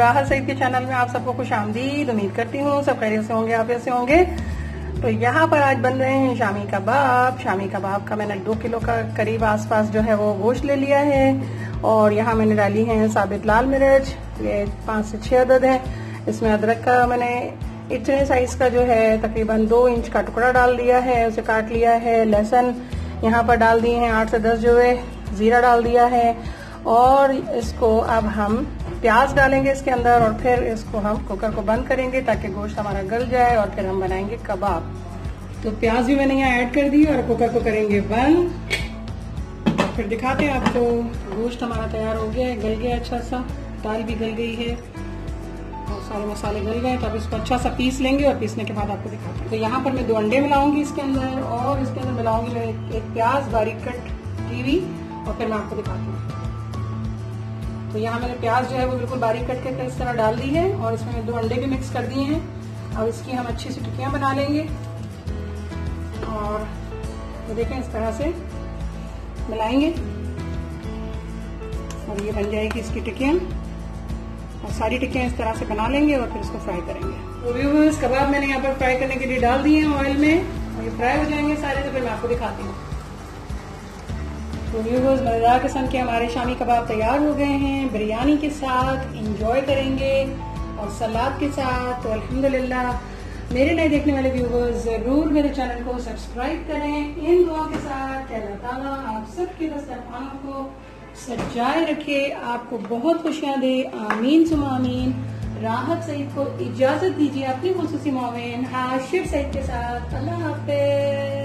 राहत सईद के चैनल में आप सबको खुश आमदीद। उम्मीद करती हूँ सब खैरियत से होंगे, आप ऐसे होंगे। तो यहाँ पर आज बन रहे हैं शामी कबाब। शामी कबाब का मैंने दो किलो का करीब आसपास जो है वो गोश्त ले लिया है और यहाँ मैंने डाली है साबित लाल मिर्च। ये पाँच से छह अदद है। इसमें अदरक का मैंने इतने साइज़ का जो है तकरीबन दो इंच का टुकड़ा डाल दिया है, उसे काट लिया है। लहसुन यहाँ पर डाल दिए हैं आठ से दस जो है जीरा डाल दिया है और इसको अब हम प्याज डालेंगे इसके अंदर और फिर इसको हम कुकर को बंद करेंगे ताकि गोश्त हमारा गल जाए और फिर हम बनाएँगे कबाब। तो प्याज भी मैंने यहाँ ऐड कर दी और कुकर को करेंगे बंद। फिर दिखाते हैं आपको, गोश्त हमारा तैयार हो गया है, गल गया अच्छा सा। दाल भी गल गई है। और सारे मसाले गल गए तो अब इसको अच्छा सा पीस लेंगे और पीसने के बाद आपको दिखाते हैं। तो यहाँ पर मैं दो अंडे मिलाऊँगी इसके अंदर और इसके अंदर मिलाऊँगी मैं एक प्याज बारीक कट की हुई और फिर मैं आपको दिखाती हूँ। तो यहाँ मैंने प्याज जो है वो बिल्कुल बारीक कट के इस तरह डाल दी है और इसमें दो अंडे भी मिक्स कर दिए हैं। अब इसकी हम अच्छी सी टिक्कियाँ बना लेंगे। और ये देखें इस तरह से मिलाएँगे। और ये बन जाएगी इसकी टिक्कियाँ। और सारी टिक्कियाँ इस तरह से बना लेंगे और फिर इसको फ्राई करेंगे। तो व्यूवर्स कबाब मैंने यहाँ पर फ्राई करने के लिए डाल दिए हैं ऑयल में। और ये फ्राई हो जाएँगे सारे तो फिर मैं आपको दिखाती हूँ। व्यूवर्स मज़ेदार किस्म के हमारे शामी कबाब तैयार हो गए हैं। बिरयानी के साथ इंजॉय करेंगे और सलाद के साथ तो अल्हम्दुलिल्लाह। मेरे नए देखने वाले व्यूवर्स ज़रूर मेरे चैनल को सब्सक्राइब करें। इन दुआ के साथ ताला आप सबके दस्तरखानों को सजाए रखे, आपको बहुत खुशियाँ दे। आमीन सुम आमीन। राहत सईद को इजाज़त दीजिए अपनी खसूसी मोमिन हाशिर सईद के साथ। अल्लाह हाफिज।